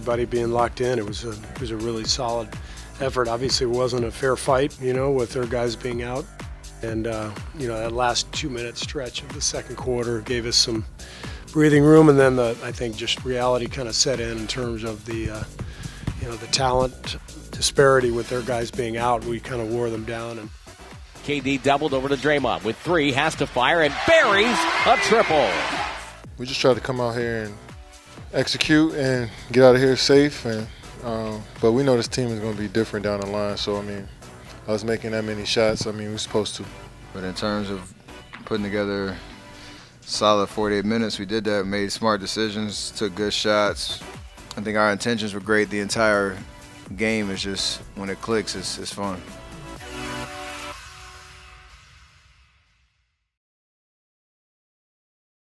everybody being locked in. It was a it was a really solid effort. Obviously, it wasn't a fair fight, you know, with their guys being out. And uh, you know that last two-minute stretch of the second quarter gave us some breathing room, and then the I think just reality kind of set in in terms of the uh, you know the talent disparity with their guys being out. We kind of wore them down and. KD doubled over to Draymond with three, has to fire and buries a triple. We just try to come out here and execute and get out of here safe. And um, but we know this team is going to be different down the line. So I mean, us making that many shots, I mean, we're supposed to. But in terms of putting together solid 48 minutes, we did that. Made smart decisions, took good shots. I think our intentions were great the entire game. Is just when it clicks, it's, it's fun.